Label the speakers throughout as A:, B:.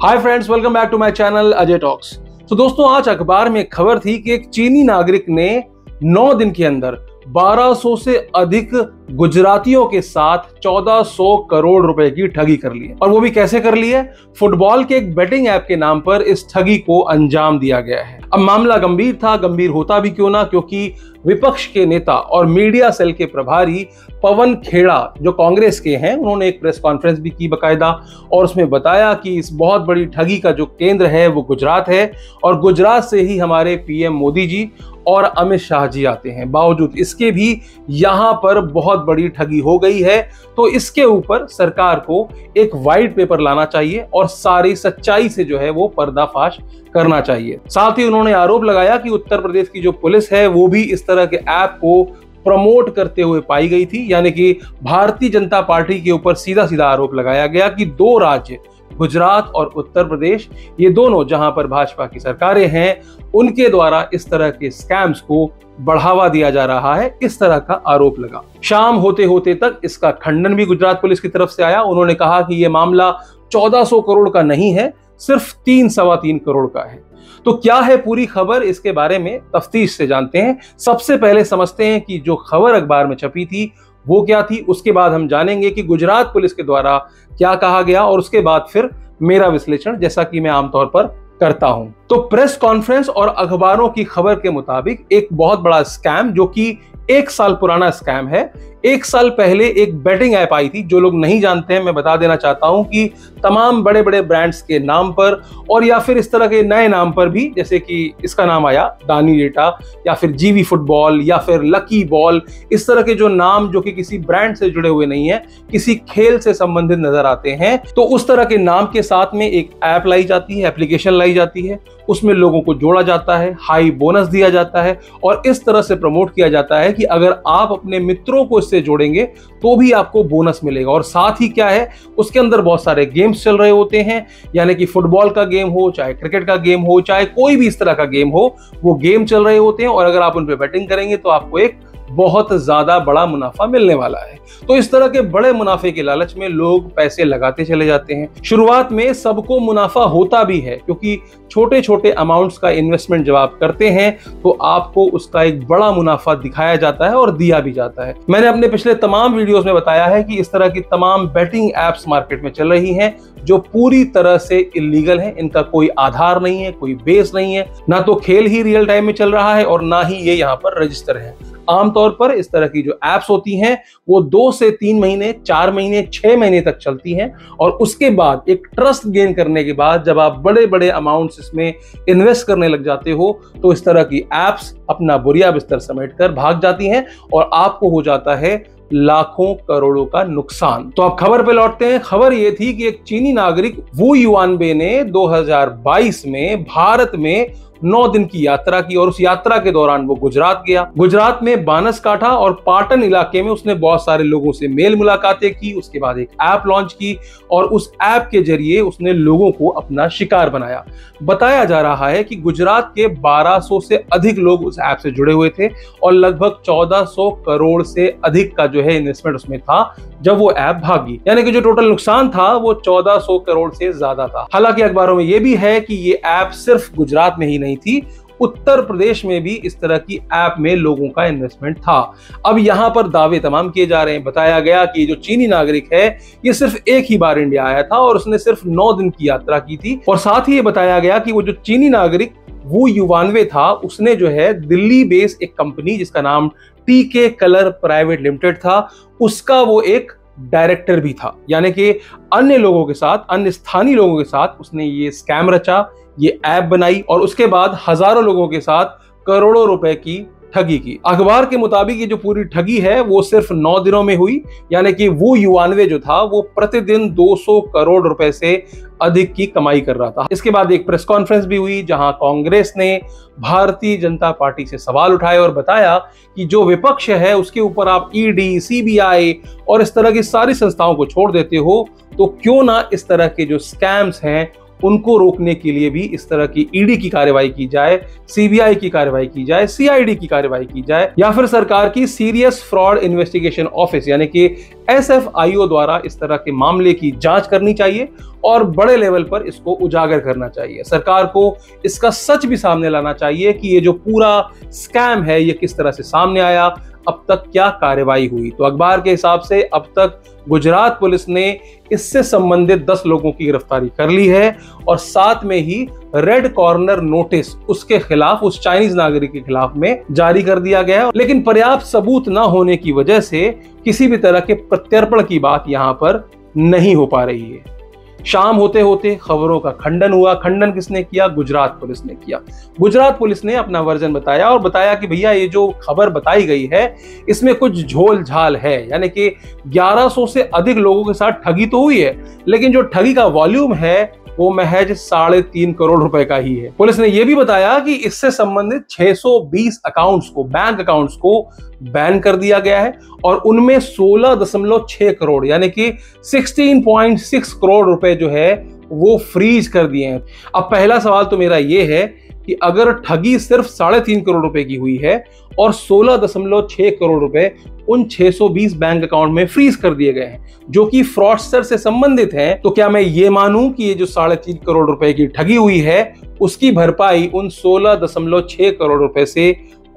A: Hi friends welcome back to my channel Ajay talks तो दोस्तों, आज अखबार में खबर थी कि एक चीनी नागरिक ने 9 दिन के अंदर 1200 से अधिक गुजरातियों के साथ 1400 करोड़ रुपए की ठगी कर ली है। और वो भी कैसे कर ली है? फुटबॉल के एक बेटिंग ऐप के नाम पर इस ठगी को अंजाम दिया गया है। अब मामला गंभीर था, गंभीर होता भी क्यों ना? क्योंकि विपक्ष के नेता और मीडिया सेल के प्रभारी पवन खेड़ा, जो कांग्रेस के हैं, उन्होंने एक प्रेस कॉन्फ्रेंस भी की बकायदा, और उसमें बताया कि इस बहुत बड़ी ठगी का जो केंद्र है, वो गुजरात है। और गुजरात से ही हमारे पीएम मोदी जी और अमित शाह जी आते हैं। बावजूद इसके भी यहाँ पर बहुत बड़ी ठगी हो गई है तो इसके ऊपर सरकार को एक वाइट पेपर लाना चाहिए और सारी सच्चाई से जो है वो पर्दाफाश करना चाहिए। साथ ही उन्होंने आरोप लगाया कि उत्तर प्रदेश की जो पुलिस है, वो भी इस तरह के ऐप को प्रमोट करते हुए पाई गई थी, यानी कि भारतीय जनता पार्टी के ऊपर सीधा सीधा आरोप लगाया गया कि दो राज्य गुजरात और उत्तर प्रदेश, ये दोनों जहाँ पर भाजपा की सरकारें हैं, उनके द्वारा इस तरह के स्कैम्स को बढ़ावा दिया जा रहा है, इस तरह का आरोप लगा। शाम होते होते तक इसका खंडन भी गुजरात पुलिस की तरफ़ से आया। उन्होंने कहा कि यह मामला 1400 करोड़ का नहीं है, सिर्फ़ तीन सवा तीन करोड़ का है। तो क्या है पूरी खबर? इसके बारे में तफ्तीश से जानते हैं। सबसे पहले समझते हैं कि जो खबर अखबार में छपी थी वो क्या थी? उसके बाद हम जानेंगे कि गुजरात पुलिस के द्वारा क्या कहा गया और उसके बाद फिर मेरा विश्लेषण, जैसा कि मैं आमतौर पर करता हूँ। तो प्रेस कॉन्फ्रेंस और अखबारों की खबर के मुताबिक एक बहुत बड़ा स्कैम, जो कि एक साल पुराना स्कैम है एक साल पहले एक बेटिंग ऐप आई थी, जो लोग नहीं जानते हैं, मैं बता देना चाहता हूँ कि तमाम बड़े बड़े ब्रांड्स के नाम पर और या फिर इस तरह के नए नाम पर भी, जैसे कि इसका नाम आया, दानी डेटा, या फिर जीवी फुटबॉल, या फिर लकी बॉल, इस तरह के जो नाम जो कि किसी ब्रांड से जुड़े हुए नहीं है, किसी खेल से संबंधित नज़र आते हैं तो उस तरह के नाम के साथ में एक ऐप लाई जाती है एप्लीकेशन लाई जाती है, उसमें लोगों को जोड़ा जाता है हाई बोनस दिया जाता है और इस तरह से प्रमोट किया जाता है कि अगर आप अपने मित्रों को इससे जोड़ेंगे तो भी आपको बोनस मिलेगा। और साथ ही क्या है, उसके अंदर बहुत सारे गेम्स चल रहे होते हैं, यानी कि फुटबॉल का गेम हो, चाहे क्रिकेट का गेम हो, चाहे कोई भी इस तरह का गेम हो, वो गेम चल रहे होते हैं। और अगर आप उन पर बैटिंग करेंगे तो आपको एक बहुत ज़्यादा बड़ा मुनाफा मिलने वाला है। तो इस तरह के बड़े मुनाफे के लालच में लोग पैसे लगाते चले जाते हैं। शुरुआत में सबको मुनाफा होता भी है, क्योंकि छोटे छोटे अमाउंट्स का इन्वेस्टमेंट जब आप करते हैं तो आपको उसका एक बड़ा मुनाफा दिखाया जाता है और दिया भी जाता है। मैंने अपने पिछले तमाम वीडियोस में बताया है कि इस तरह की तमाम बैटिंग एप्स मार्केट में चल रही हैं, जो पूरी तरह से इलीगल है। इनका कोई आधार नहीं है, कोई बेस नहीं है। ना तो खेल ही रियल टाइम में चल रहा है और ना ही ये यहाँ पर रजिस्टर है। आमतौर पर इस तरह की जो एप्स होती हैं, वो दो से तीन महीने, चार महीने, छह महीने तक चलती हैं और उसके बाद एक ट्रस्ट गेन करने के बाद जब आप बड़े बड़े अमाउंट्स इसमें इन्वेस्ट करने लग जाते हो तो इस तरह की एप्स अपना बुरिया बिस्तर समेट कर भाग जाती हैं और आपको हो जाता है लाखों करोड़ों का नुकसान। तो आप खबर पे लौटते हैं। खबर ये थी कि एक चीनी नागरिक वू युआनबे ने 2022 में भारत में नौ दिन की यात्रा की और उस यात्रा के दौरान वो गुजरात गया। गुजरात में बानसकाठा और पाटन इलाके में उसने बहुत सारे लोगों से मेल मुलाकातें की, उसके बाद एक ऐप लॉन्च की और उस ऐप के ज़रिए उसने लोगों को अपना शिकार बनाया। बताया जा रहा है कि गुजरात के 1200 से अधिक लोग उस ऐप से जुड़े हुए थे और लगभग 1400 करोड़ से अधिक का जो है इन्वेस्टमेंट उसमें था जब वो ऐप भागी, यानी कि जो टोटल नुकसान था, वो 1400 करोड़ से ज़्यादा था। हालाँकि अखबारों में ये भी है कि ये ऐप सिर्फ़ गुजरात में ही नहीं थी उत्तर प्रदेश में भी इस तरह की ऐप में लोगों का इन्वेस्टमेंट था। अब यहाँ पर दावे तमाम किए जा रहे हैं। बताया गया कि जो चीनी नागरिक है, ये सिर्फ़ एक ही बार इंडिया आया था और उसने सिर्फ़ नौ दिन की यात्रा की थी। और साथ ही ये बताया गया कि वो जो चीनी नागरिक, वो युवानवे था, उसने जो है दिल्ली बेस एक कंपनी जिसका नाम टी के कलर प्राइवेट लिमिटेड था, उसका वो एक डायरेक्टर भी था। यानी कि अन्य लोगों के साथ, अन्य स्थानीय लोगों के साथ उसने ये स्कैम रचा। ये ऐप बनाई और उसके बाद हज़ारों लोगों के साथ करोड़ों रुपए की ठगी की। अखबार के मुताबिक ये जो पूरी ठगी है, वो सिर्फ़ नौ दिनों में हुई, यानी कि वो युवानवे जो था, वो प्रतिदिन 200 करोड़ रुपए से अधिक की कमाई कर रहा था। इसके बाद एक प्रेस कॉन्फ्रेंस भी हुई, जहाँ कांग्रेस ने भारतीय जनता पार्टी से सवाल उठाए और बताया कि जो विपक्ष है, उसके ऊपर आप ईडी सीबीआई और इस तरह की सारी संस्थाओं को छोड़ देते हो तो क्यों ना इस तरह के जो स्कैम्स हैं उनको रोकने के लिए भी इस तरह की ईडी की कार्रवाई की जाए, सीबीआई की कार्रवाई की जाए, सीआईडी की कार्रवाई की जाए, या फिर सरकार की सीरियस फ्रॉड इन्वेस्टिगेशन ऑफ़िस, यानी कि एसएफआईओ द्वारा इस तरह के मामले की जाँच करनी चाहिए और बड़े लेवल पर इसको उजागर करना चाहिए। सरकार को इसका सच भी सामने लाना चाहिए कि ये जो पूरा स्कैम है, ये किस तरह से सामने आया अब तक क्या कार्रवाई हुई? तो अखबार के हिसाब से अब तक गुजरात पुलिस ने इससे संबंधित 10 लोगों की गिरफ्तारी कर ली है और साथ में ही रेड कॉर्नर नोटिस उसके खिलाफ, उस चाइनीज़ नागरिक के खिलाफ में जारी कर दिया गया है। लेकिन पर्याप्त सबूत न होने की वजह से किसी भी तरह के प्रत्यर्पण की बात यहाँ पर नहीं हो पा रही है। शाम होते होते खबरों का खंडन हुआ। खंडन किसने किया? गुजरात पुलिस ने किया। गुजरात पुलिस ने अपना वर्जन बताया और बताया कि भैया ये जो खबर बताई गई है, इसमें कुछ झोल झाल है। यानी कि 1100 से अधिक लोगों के साथ ठगी तो हुई है, लेकिन जो ठगी का वॉल्यूम है वो महज साढ़े तीन करोड़ रुपए का ही है। पुलिस ने यह भी बताया कि इससे संबंधित 620 अकाउंट्स को बैंक अकाउंट्स को बैन कर दिया गया है और उनमें 16.6 करोड़, यानी कि 16.6 करोड़ रुपए जो है, वो फ्रीज कर दिए हैं। अब पहला सवाल तो मेरा ये है कि अगर ठगी सिर्फ़ साढ़े तीन करोड़ रुपए की हुई है और सोलह दशमलव छह करोड़ रुपए उन 620 बैंक अकाउंट में फ्रीज कर दिए गए हैं, जो कि फ्रॉडस्टर से संबंधित हैं। तो क्या मैं ये मानूं कि ये जो साढ़े तीन करोड़ रुपए की ठगी हुई है, उसकी भरपाई उन सोलह दशमलव छह करोड़ रुपए से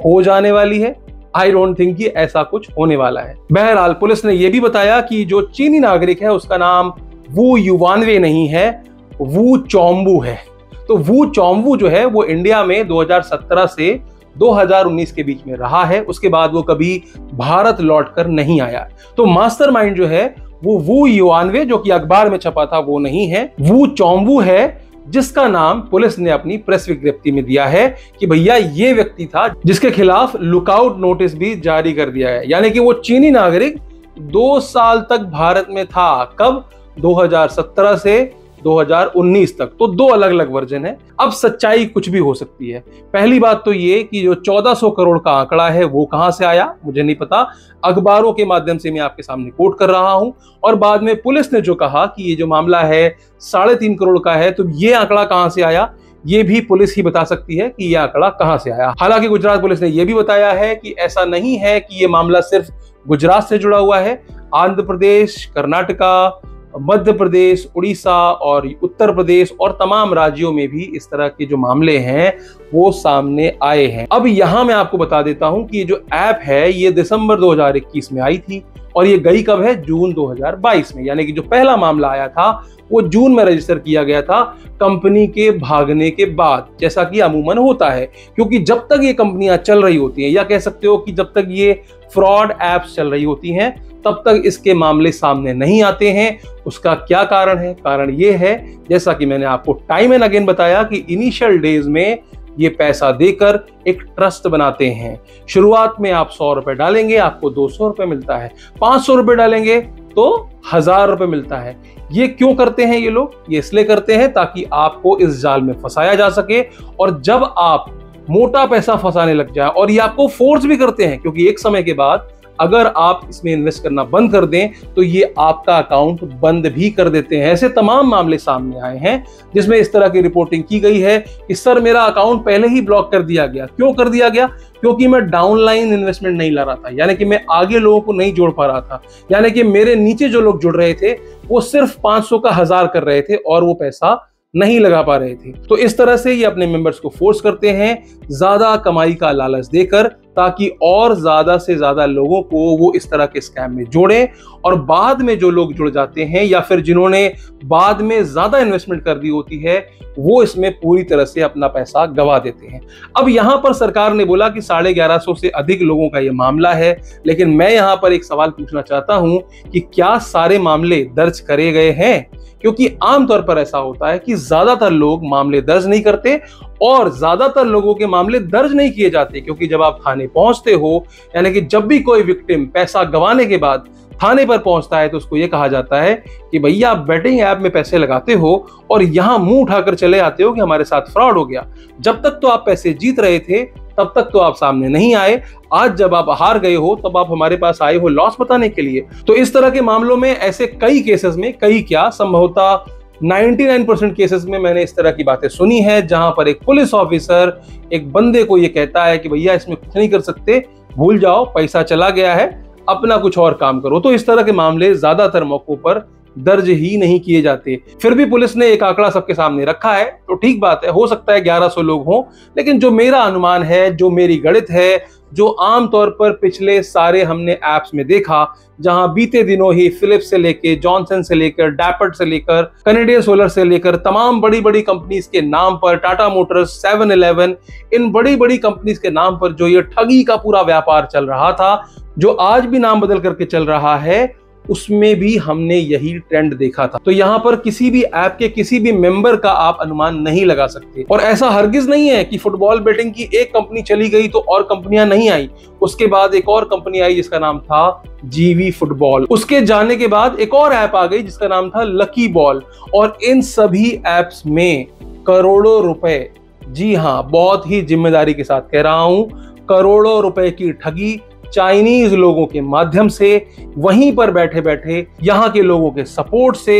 A: हो जाने वाली है? आई डोंट थिंक कि ऐसा कुछ होने वाला है। बहरहाल, पुलिस ने यह भी बताया कि जो चीनी नागरिक है, उसका नाम वो युवानवे नहीं है, वो चौम्बू है। तो वो चौम्बू जो है, वो इंडिया में 2017 से 2019 के बीच में रहा है, उसके बाद वो कभी भारत लौटकर नहीं आया। तो मास्टरमाइंड जो है, वो वो युवानवे जो कि अखबार में छपा था, वो नहीं है। वो चौम्बू है, जिसका नाम पुलिस ने अपनी प्रेस विज्ञप्ति में दिया है कि भैया ये व्यक्ति था जिसके खिलाफ लुकआउट नोटिस भी जारी कर दिया है। यानी कि वो चीनी नागरिक दो साल तक भारत में था। कब? 2017 से 2019 तक। तो दो अलग अलग वर्जन है। अब सच्चाई कुछ भी हो सकती है। पहली बात तो ये कि जो 1400 करोड़ का आंकड़ा है, वो कहाँ से आया? मुझे नहीं पता। अखबारों के माध्यम से मैं आपके सामने कोट कर रहा हूँ। और बाद में पुलिस ने जो कहा कि ये जो मामला है, साढ़े तीन करोड़ का है तो ये आंकड़ा कहाँ से आया? ये भी पुलिस ही बता सकती है कि यह आंकड़ा कहाँ से आया। हालाँकि गुजरात पुलिस ने यह भी बताया है कि ऐसा नहीं है कि यह मामला सिर्फ़ गुजरात से जुड़ा हुआ है। आंध्र प्रदेश, कर्नाटका मध्य प्रदेश, उड़ीसा और उत्तर प्रदेश और तमाम राज्यों में भी इस तरह के जो मामले हैं, वो सामने आए हैं। अब यहाँ मैं आपको बता देता हूँ कि ये जो ऐप है, ये दिसंबर 2021 में आई थी। और ये गई कब है? जून 2022 में। यानी कि जो पहला मामला आया था, वो जून में रजिस्टर किया गया था कंपनी के भागने के बाद। जैसा कि अमूमन होता है, क्योंकि जब तक ये कंपनियाँ चल रही होती हैं, या कह सकते हो कि जब तक ये फ्रॉड एप्स चल रही होती हैं, तब तक इसके मामले सामने नहीं आते हैं। उसका क्या कारण है? कारण ये है, जैसा कि मैंने आपको टाइम एंड अगेन बताया कि इनिशियल डेज़ में ये पैसा देकर एक ट्रस्ट बनाते हैं। शुरुआत में आप सौ रुपए डालेंगे, आपको दो सौ रुपए मिलता है। पाँच सौ रुपए डालेंगे तो हज़ार रुपए मिलता है। ये क्यों करते हैं ये लोग? ये इसलिए करते हैं ताकि आपको इस जाल में फंसाया जा सके और जब आप मोटा पैसा फंसाने लग जाए और ये आपको फोर्स भी करते हैं, क्योंकि एक समय के बाद अगर आप इसमें इन्वेस्ट करना बंद कर दें तो ये आपका अकाउंट बंद भी कर देते हैं। ऐसे तमाम मामले सामने आए हैं, जिसमें इस तरह की रिपोर्टिंग की गई है कि सर, मेरा अकाउंट पहले ही ब्लॉक कर दिया गया। क्यों कर दिया गया? क्योंकि मैं डाउनलाइन इन्वेस्टमेंट नहीं ला रहा था, यानी कि मैं आगे लोगों को नहीं जोड़ पा रहा था। यानी कि मेरे नीचे जो लोग जुड़ रहे थे, वो सिर्फ़ 500 का हज़ार कर रहे थे और वो पैसा नहीं लगा पा रहे थे। तो इस तरह से ये अपने मेंबर्स को फोर्स करते हैं, ज़्यादा कमाई का लालच देकर ताकि और ज़्यादा से ज़्यादा लोगों को वो इस तरह के स्कैम में जोड़े और बाद में जो लोग जुड़ जाते हैं या फिर जिन्होंने बाद में ज़्यादा इन्वेस्टमेंट कर दी होती है, वो इसमें पूरी तरह से अपना पैसा गवा देते हैं। अब यहाँ पर सरकार ने बोला कि साढ़े ग्यारह सौ से अधिक लोगों का ये मामला है, लेकिन मैं यहाँ पर एक सवाल पूछना चाहता हूँ कि क्या सारे मामले दर्ज करे गए हैं? क्योंकि आमतौर पर ऐसा होता है कि ज़्यादातर लोग मामले दर्ज नहीं करते और ज़्यादातर लोगों के मामले दर्ज नहीं किए जाते, क्योंकि जब आप थाने पहुँचते हो, यानी कि जब भी कोई विक्टिम पैसा गंवाने के बाद थाने पर पहुँचता है तो उसको यह कहा जाता है कि भैया, आप बेटिंग ऐप में पैसे लगाते हो और यहाँ मुँह उठाकर चले आते हो कि हमारे साथ फ्रॉड हो गया। जब तक तो आप पैसे जीत रहे थे तब तक तो आप सामने नहीं आए। आज जब आप हार गए हो, तब आप हमारे पास आए हो लॉस बताने के लिए। तो इस तरह के मामलों में ऐसे कई केसेस में कई क्या संभवतः 99 परसेंट केसेस में मैंने इस तरह की बातें सुनी है, जहाँ पर एक पुलिस ऑफिसर एक बंदे को ये कहता है कि भैया इसमें कुछ नहीं कर सकते, भूल जाओ, पैसा चला गया है, अपना कुछ और काम करो। तो इस तरह के मामले ज़्यादातर मौकों पर दर्ज ही नहीं किए जाते। फिर भी पुलिस ने एक आंकड़ा सबके सामने रखा है तो ठीक बात है, हो सकता है 1100 लोग हों, लेकिन जो मेरा अनुमान है, जो मेरी गणित है, जो आमतौर पर पिछले सारे हमने एप्स में देखा, जहाँ बीते दिनों ही फिलिप्स से लेकर जॉनसन से लेकर डैपर्ट से लेकर, कनेडियन सोलर से लेकर, तमाम बड़ी बड़ी कंपनीज़ के नाम पर, टाटा मोटर्स, सेवन इलेवन, इन बड़ी बड़ी कंपनीज़ के नाम पर जो ये ठगी का पूरा व्यापार चल रहा था, जो आज भी नाम बदल करके चल रहा है उसमें भी हमने यही ट्रेंड देखा था। तो यहाँ पर किसी भी ऐप के किसी भी मेंबर का आप अनुमान नहीं लगा सकते। और ऐसा हरगिज नहीं है कि फुटबॉल बेटिंग की एक कंपनी चली गई तो और कंपनियाँ नहीं आई। उसके बाद एक और कंपनी आई जिसका नाम था जीवी फुटबॉल उसके जाने के बाद एक और ऐप आ गई जिसका नाम था लकी बॉल और इन सभी एप्स में करोड़ों रुपए, जी हाँ बहुत ही ज़िम्मेदारी के साथ कह रहा हूँ, करोड़ों रुपए की ठगी चाइनीज़ लोगों के माध्यम से, वहीं पर बैठे बैठे यहाँ के लोगों के सपोर्ट से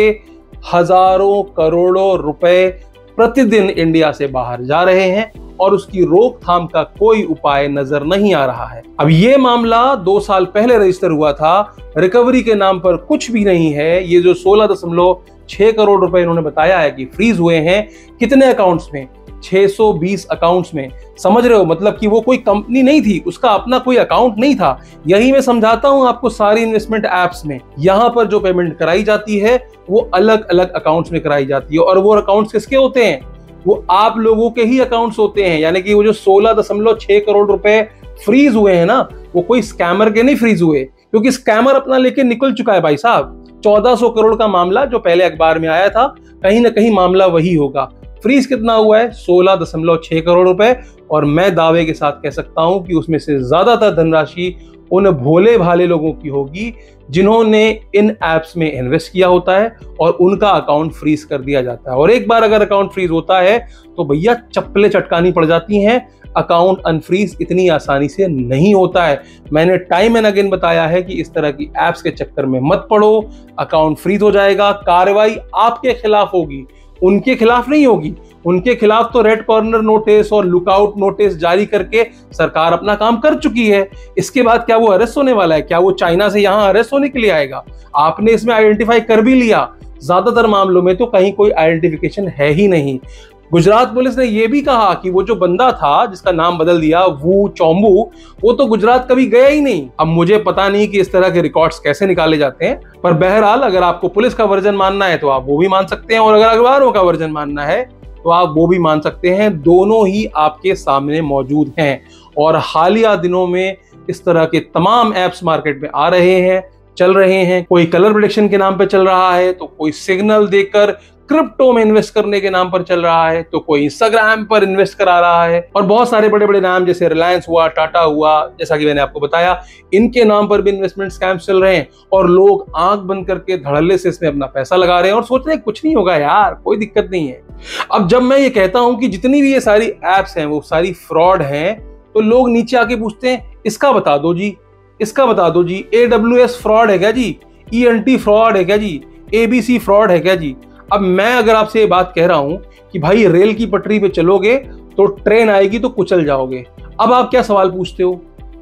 A: हज़ारों करोड़ों रुपए प्रतिदिन इंडिया से बाहर जा रहे हैं और उसकी रोकथाम का कोई उपाय नज़र नहीं आ रहा है। अब ये मामला दो साल पहले रजिस्टर हुआ था, रिकवरी के नाम पर कुछ भी नहीं है, ये जो सोलह दशमलव छह करोड़ रुपए इन्होंने बताया है कि फ्रीज हुए हैं। कितने अकाउंट्स में? 620 अकाउंट्स में। समझ रहे हो? मतलब कि वो कोई कंपनी नहीं थी, उसका अपना कोई अकाउंट नहीं था। यही मैं समझाता हूँ आपको सारी इन्वेस्टमेंट एप्स में। यहाँ पर जो पेमेंट कराई जाती है, वो अलग अलग अकाउंट्स में कराई जाती है। और वो अकाउंट्स किसके होते हैं? वो आप लोगों के ही अकाउंट्स होते हैं। यानी कि वो जो सोलह करोड़ रुपए फ्रीज हुए हैं ना, वो कोई स्कैमर के नहीं फ्रीज हुए। क्योंकि स्कैमर अपना लेके निकल चुका है भाई साहब। 1400 करोड़ का मामला जो पहले अखबार में आया था, कहीं ना कहीं मामला वही होगा। फ्रीज कितना हुआ है? सोलह दशमलव छह करोड़ रुपए। और मैं दावे के साथ कह सकता हूँ कि उसमें से ज़्यादातर धनराशि उन भोले भाले लोगों की होगी, जिन्होंने इन एप्स में इन्वेस्ट किया होता है और उनका अकाउंट फ्रीज कर दिया जाता है। और एक बार अगर अकाउंट फ्रीज होता है तो भैया चप्पलें चटकानी पड़ जाती हैं। अकाउंट अनफ्रीज इतनी आसानी से नहीं होता है। मैंने टाइम एंड अगेन बताया है कि इस तरह की एप्स के चक्कर में मत पड़ो। अकाउंट फ्रीज हो जाएगा, कार्रवाई आपके खिलाफ होगी। उनके खिलाफ नहीं होगी। उनके खिलाफ तो रेड कॉर्नर नोटिस और लुकआउट नोटिस जारी करके सरकार अपना काम कर चुकी है। इसके बाद क्या वो अरेस्ट होने वाला है? क्या वो चाइना से यहाँ अरेस्ट होने के लिए आएगा? आपने इसमें आइडेंटिफाई कर भी लिया। ज़्यादातर मामलों में तो कहीं कोई आइडेंटिफिकेशन है ही नहीं। गुजरात पुलिस ने यह भी कहा कि वो जो बंदा था, जिसका नाम बदल दिया, वो चौम्बू वो तो गुजरात कभी गया ही नहीं। अब मुझे पता नहीं कि इस तरह के रिकॉर्ड्स कैसे निकाले जाते हैं, पर बहरहाल अगर आपको पुलिस का वर्जन मानना है तो आप वो भी मान सकते हैं, और अगर अखबारों का वर्जन मानना है तो आप वो भी मान सकते हैं। दोनों ही आपके सामने मौजूद हैं, और हालिया दिनों में इस तरह के तमाम एप्स मार्केट में आ रहे हैं, चल रहे हैं। कोई कलर प्रोडिक्शन के नाम पे चल रहा है तो कोई सिग्नल देकर क्रिप्टो में इन्वेस्ट करने के नाम पर चल रहा है तो कोई इंस्टाग्राम पर इन्वेस्ट करा रहा है, और बहुत सारे बड़े बड़े नाम जैसे रिलायंस हुआ टाटा हुआ, जैसा कि मैंने आपको बताया, इनके नाम पर भी इन्वेस्टमेंट स्कैम्स चल रहे हैं, और लोग आँख बंद करके धड़ल्ले से इसमें अपना पैसा लगा रहे हैं, और सोच रहे हैं कुछ नहीं होगा यार, कोई दिक्कत नहीं है। अब जब मैं ये कहता हूँ कि जितनी भी ये सारी एप्स हैं, वो सारी फ्रॉड हैं तो लोग नीचे आके पूछते हैं, इसका बता दो जी, इसका बता दो जी ए फ्रॉड है क्या जी? ई टी फ्रॉड है क्या जी? एबीसी फ्रॉड है क्या जी? अब मैं अगर आपसे ये बात कह रहा हूँ कि भाई रेल की पटरी पे चलोगे तो ट्रेन आएगी तो कुचल जाओगे। अब आप क्या सवाल पूछते हो?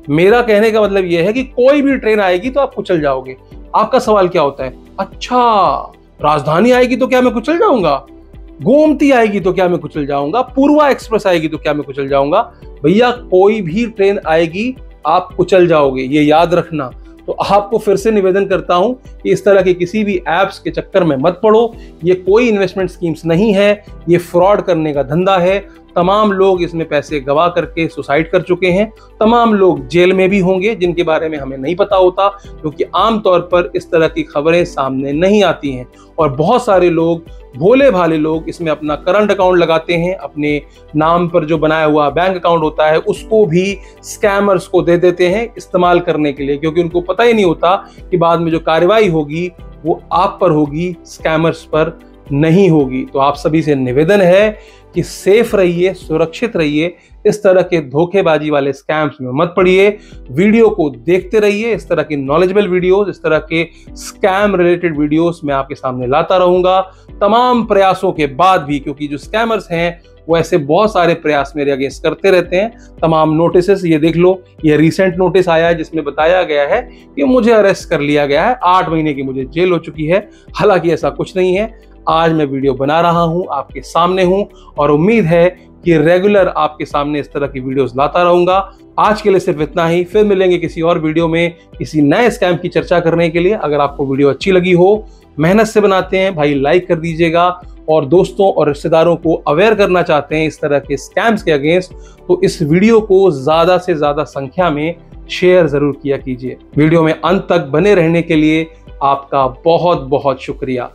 A: मेरा कहने का मतलब यह है कि कोई भी ट्रेन आएगी तो आप कुचल जाओगे। आपका सवाल क्या होता है? अच्छा राजधानी आएगी तो क्या मैं कुचल जाऊँगा? गोमती आएगी तो क्या मैं कुचल जाऊँगा? पूर्वा एक्सप्रेस आएगी तो क्या मैं कुचल जाऊँगा? भैया, कोई भी ट्रेन आएगी, आप कुचल जाओगे, ये याद रखना। तो आपको फिर से निवेदन करता हूँ कि इस तरह के किसी भी एप्स के चक्कर में मत पड़ो। ये कोई इन्वेस्टमेंट स्कीम्स नहीं है। ये फ्रॉड करने का धंधा है। तमाम लोग इसमें पैसे गवा करके सुसाइड कर चुके हैं। तमाम लोग जेल में भी होंगे, जिनके बारे में हमें नहीं पता होता क्योंकि आमतौर पर इस तरह की खबरें सामने नहीं आती हैं। और बहुत सारे लोग, भोले भाले लोग इसमें अपना करंट अकाउंट लगाते हैं, अपने नाम पर जो बनाया हुआ बैंक अकाउंट होता है, उसको भी स्कैमर्स को दे देते हैं इस्तेमाल करने के लिए, क्योंकि उनको पता ही नहीं होता कि बाद में जो कार्रवाई होगी, वो आप पर होगी, स्कैमर्स पर नहीं होगी। तो आप सभी से निवेदन है कि सेफ़ रहिए, सुरक्षित रहिए, इस तरह के धोखेबाजी वाले स्कैम्स में मत पड़िए। वीडियो को देखते रहिए, इस तरह की नॉलेजेबल वीडियोस इस तरह के स्कैम रिलेटेड वीडियोस मैं आपके सामने लाता रहूँगा। तमाम प्रयासों के बाद भी, क्योंकि जो स्कैमर्स हैं, वो ऐसे बहुत सारे प्रयास मेरे अगेंस्ट करते रहते हैं। तमाम नोटिस ये देख लो, ये रिसेंट नोटिस आया है, जिसमें बताया गया है कि मुझे अरेस्ट कर लिया गया है। आठ महीने की मुझे जेल हो चुकी है। हालाँकि ऐसा कुछ नहीं है। आज मैं वीडियो बना रहा हूँ, आपके सामने हूँ और उम्मीद है कि रेगुलर आपके सामने इस तरह की वीडियोस लाता रहूँगा। आज के लिए सिर्फ़ इतना ही, फिर मिलेंगे किसी और वीडियो में किसी नए स्कैम की चर्चा करने के लिए। अगर आपको वीडियो अच्छी लगी हो, मेहनत से बनाते हैं, भाई लाइक कर दीजिएगा। और दोस्तों और रिश्तेदारों को अवेयर करना चाहते हैं इस तरह के स्कैम्स के अगेंस्ट तो इस वीडियो को ज़्यादा से ज़्यादा संख्या में शेयर ज़रूर किया कीजिए। वीडियो में अंत तक बने रहने के लिए आपका बहुत बहुत शुक्रिया।